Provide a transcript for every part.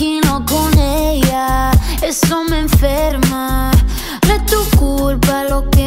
imagino con ella, eso me enferma. No es tu culpa lo que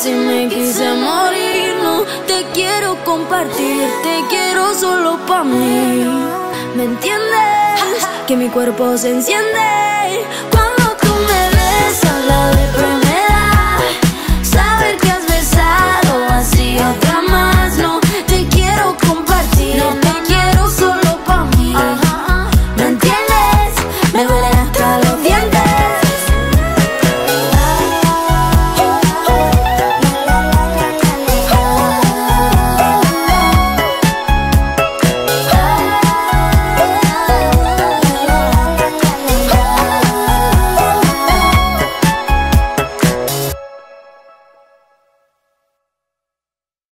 Si me quise morir, no te quiero compartir, te quiero solo pa' mí. ¿Me entiendes? Que mi cuerpo se enciende.